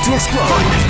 about to explode.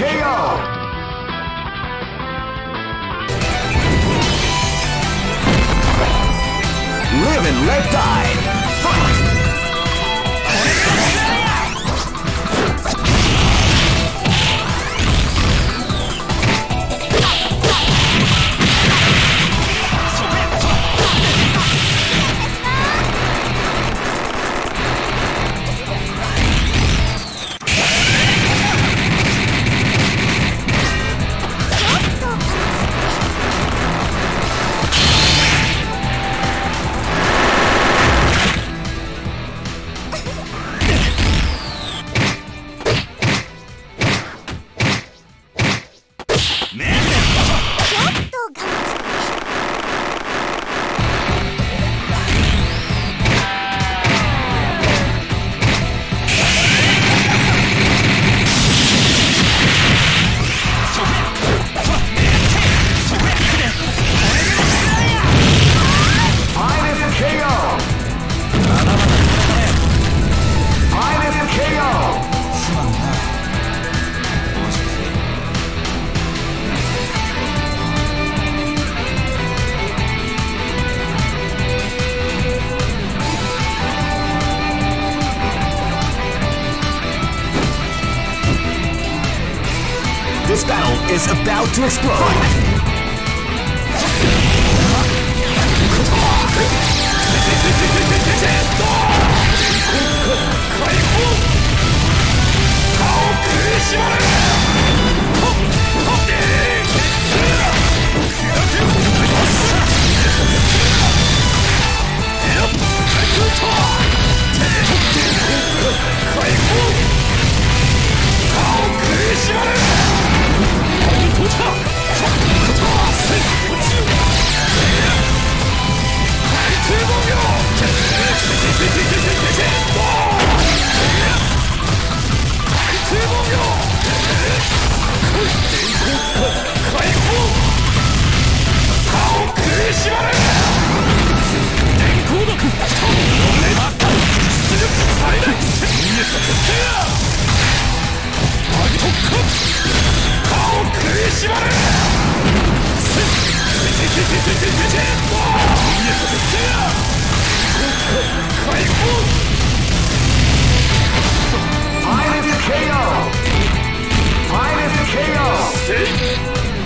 KO! Live and let die! about to explode. 起爆！绝绝绝绝绝绝绝绝！快攻！Final KO！Final KO！